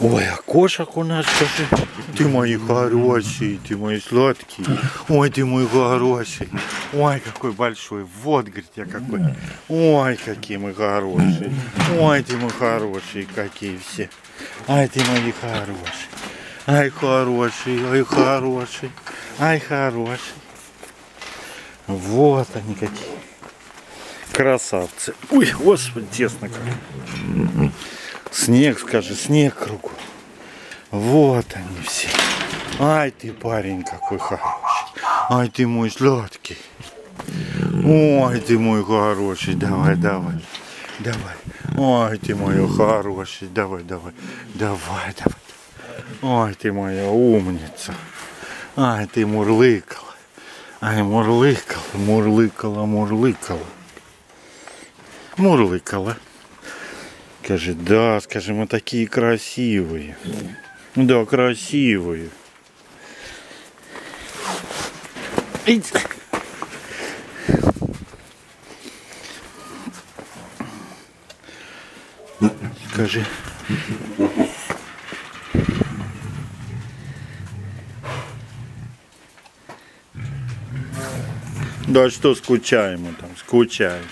Ой, а кошек у нас, скажи, ты мой хороший, ты мой сладкий, ой, ты мой хороший, ой, какой большой, вот, говорит, я какой, ой, какие мы хорошие, ой, ты мой хороший, какие все, ай, ты мои хорошие, ай, хороший, ай, хороший, ай, хороший, вот они какие. Красавцы. Ой, господи, тесно как. Снег, скажи, снег кругом. Вот они все. Ай ты, парень, какой хороший. Ай ты мой сладкий. Ой, ты мой хороший. Давай, давай. Давай. Ой, ты мой хороший. Давай, давай. Давай, давай. Ой, ты моя умница. Ай, ты мурлыкала. Ай, мурлыкала, мурлыкала, мурлыкала. Мурлыкала. Скажи, да, скажи, мы такие красивые. Да, красивые. Ить. Скажи. Да что скучаем мы там, скучаем.